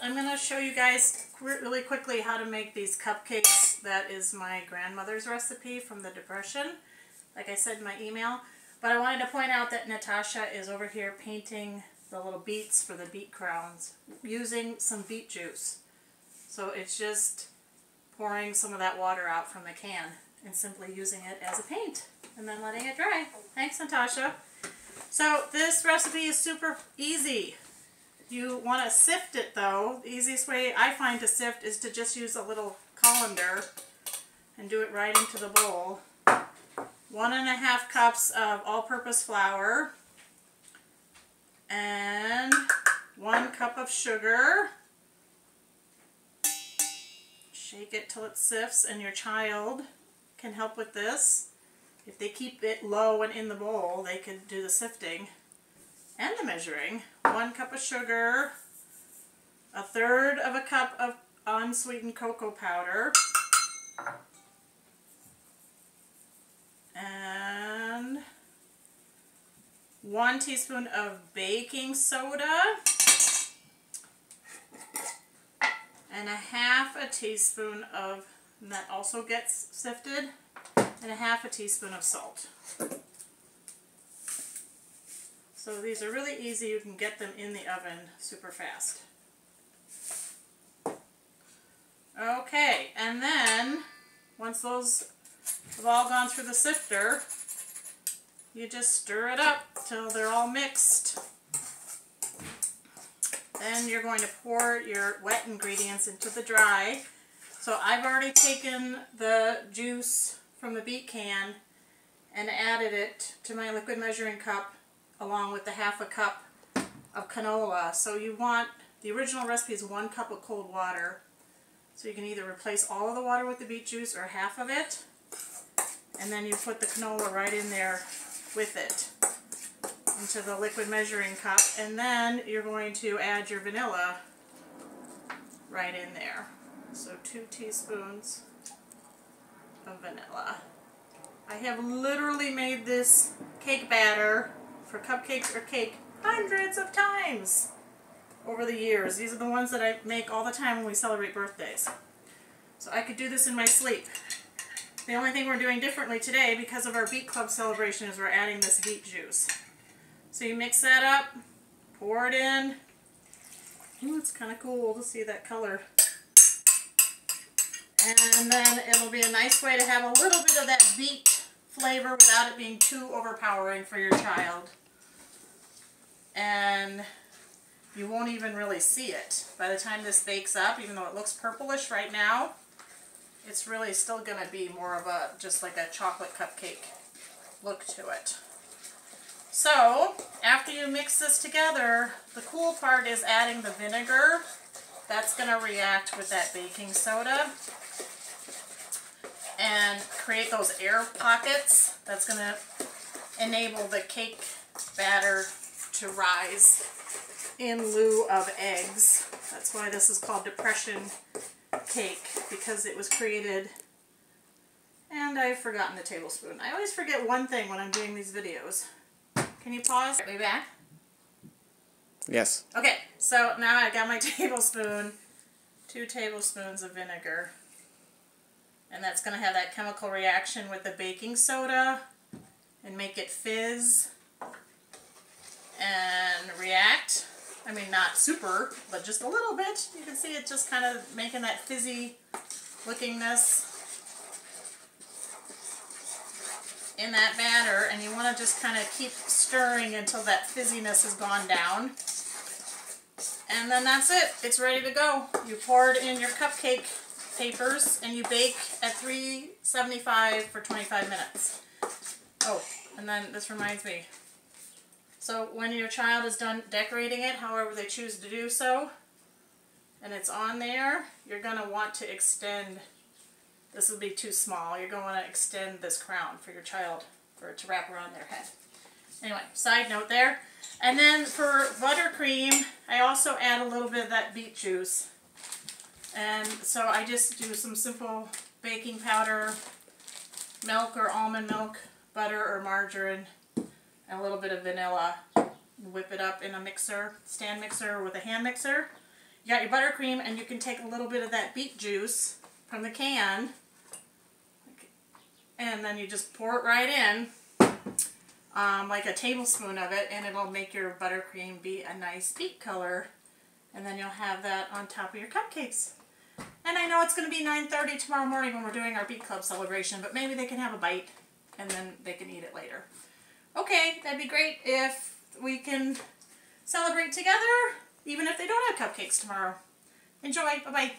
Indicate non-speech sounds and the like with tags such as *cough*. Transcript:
I'm going to show you guys really quickly how to make these cupcakes. That is my grandmother's recipe from the Depression. Like I said in my email. But I wanted to point out that Natasha is over here painting the little beets for the beet crowns using some beet juice. So it's just pouring some of that water out from the can and simply using it as a paint and then letting it dry. Thanks, Natasha. So this recipe is super easy. You want to sift it though. The easiest way I find to sift is to just use a little colander and do it right into the bowl. One and a half cups of all-purpose flour and one cup of sugar. Shake it till it sifts and your child can help with this. If they keep it low and in the bowl, they can do the sifting and the measuring. One cup of sugar, a third of a cup of unsweetened cocoa powder, and one teaspoon of baking soda, and a half a teaspoon of, and that also gets sifted, and a half a teaspoon of salt. So these are really easy. You can get them in the oven super fast. Okay, and then once those have all gone through the sifter, you just stir it up till they're all mixed. Then you're going to pour your wet ingredients into the dry. So I've already taken the juice from the beet can and added it to my liquid measuring cup along with the half a cup of canola. So you want, the original recipe is one cup of cold water. So you can either replace all of the water with the beet juice or half of it. And then you put the canola right in there with it into the liquid measuring cup. And then you're going to add your vanilla right in there. So two teaspoons of vanilla. I have literally made this cake batter for cupcakes or cake hundreds of times over the years. These are the ones that I make all the time when we celebrate birthdays. So I could do this in my sleep. The only thing we're doing differently today because of our Beet Club celebration is we're adding this beet juice. So you mix that up, pour it in. Ooh, it's kind of cool to see that color. And then it'll be a nice way to have a little bit of that beet flavor without it being too overpowering for your child and you won't even really see it. By the time this bakes up, even though it looks purplish right now, it's really still going to be more of a, just like a chocolate cupcake look to it. So, after you mix this together, the cool part is adding the vinegar. That's going to react with that baking soda and create those air pockets. That's going to enable the cake batter to rise in lieu of eggs. That's why this is called depression cake because it was created and I've forgotten the tablespoon. I always forget one thing when I'm doing these videos. Can you pause? Are we back? Yes. Okay, so now I got my *laughs* tablespoon, two tablespoons of vinegar. And that's going to have that chemical reaction with the baking soda and make it fizz and react. I mean, not super, but just a little bit. You can see it just kind of making that fizzy lookingness in that batter. And you want to just kind of keep stirring until that fizziness has gone down. And then that's it. It's ready to go. You pour it in your cupcake papers and you bake at 375 for 25 minutes. Oh, and then this reminds me, so when your child is done decorating it, however they choose to do so, and it's on there, you're going to want to extend, this will be too small, you're going to want to extend this crown for your child, for it to wrap around their head. Anyway, side note there. And then for buttercream, I also add a little bit of that beet juice. And so I just do some simple baking powder, milk or almond milk, butter or margarine, and a little bit of vanilla. Whip it up in a mixer, stand mixer with a hand mixer. You got your buttercream, and you can take a little bit of that beet juice from the can, and then you just pour it right in, um, like a tablespoon of it, and it'll make your buttercream be a nice beet color. And then you'll have that on top of your cupcakes. And I know it's going to be 9.30 tomorrow morning when we're doing our Beet Club celebration, but maybe they can have a bite and then they can eat it later. Okay, that'd be great if we can celebrate together, even if they don't have cupcakes tomorrow. Enjoy. Bye-bye.